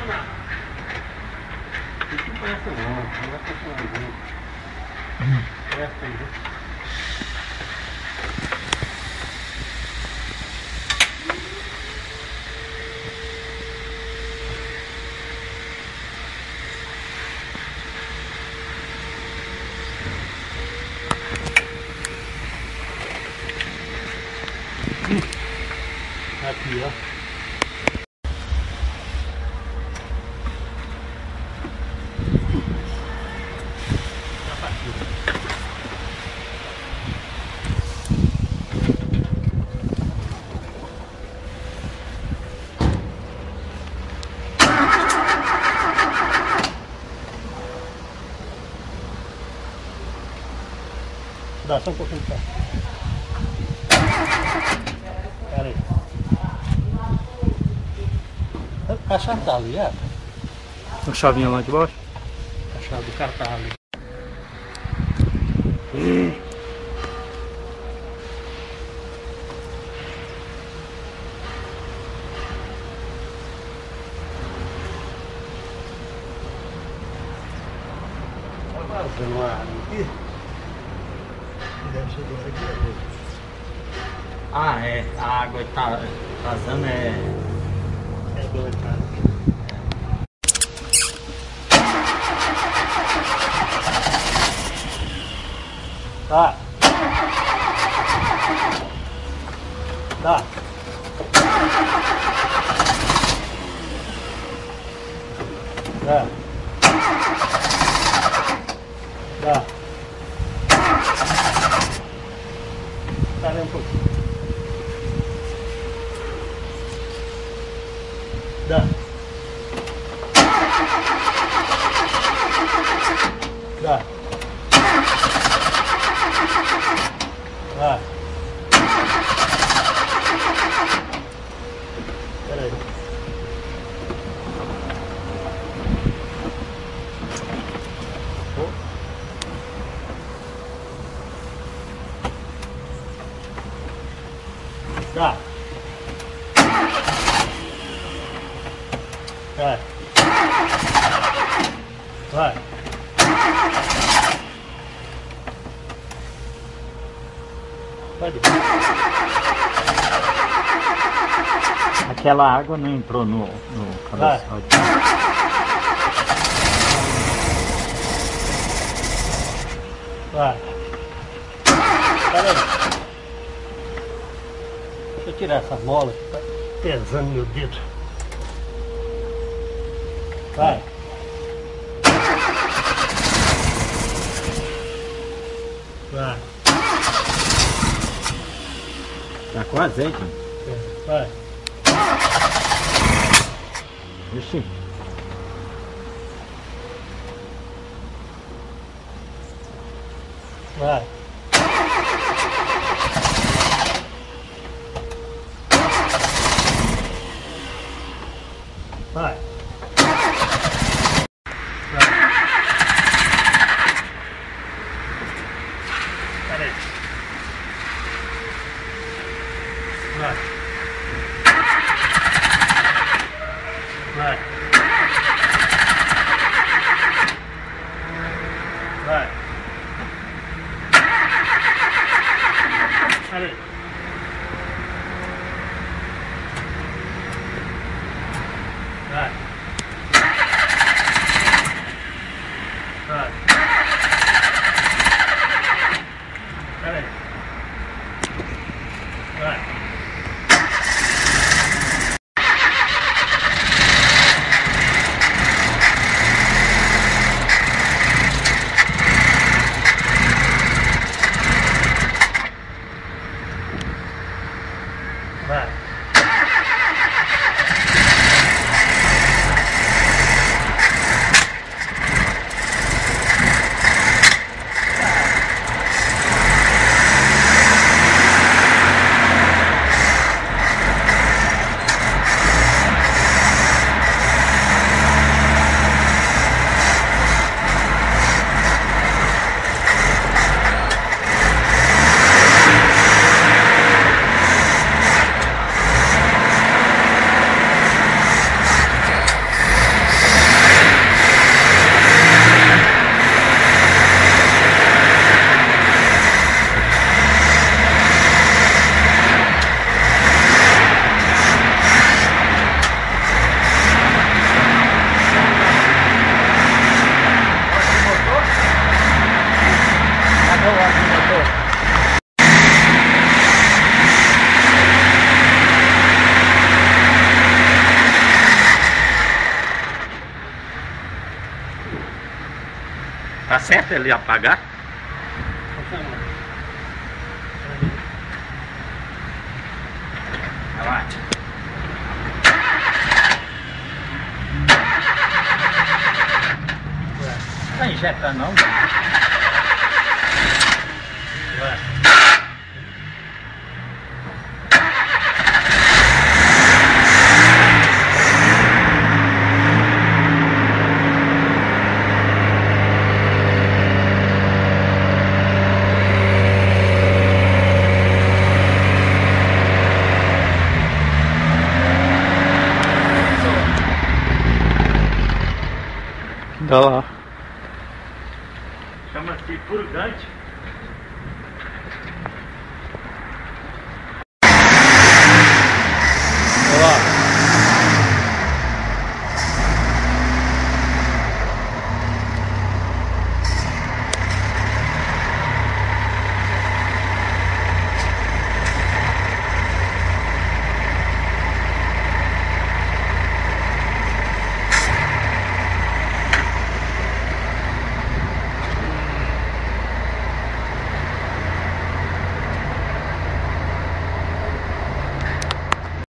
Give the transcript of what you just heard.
Isso não presta não, não é funcionamento. Presta aí, viu? Aqui, ó. Dá só um pouquinho pra Pera aí. A chave tá ali, é? A chavinha lá de baixo. A chave do carro tá ali. Tá vazando uma água aqui. Ah, é. A água tá vazando, é. É doido, cara. Tá. Tá. Dá. Dá. Espera um pouquinho. Dá. Dá. Vai. Espera aí. Oh. Vai. Vai. Pode. Aquela água não entrou no, no cabeçote. Vai. Pera aí. Deixa eu tirar essa mola que tá pesando meu dedo. Vai. Vai. Tá com azeite. É, Vai. Ixi. Vai. Vai. Peraí. Vai. Vai. Vai. Peraí. Vai. Vai. Peraí. Vai. Certo ele apagar? Vai lá. Não tá injetando não. Dá lá. Chama-se purgante.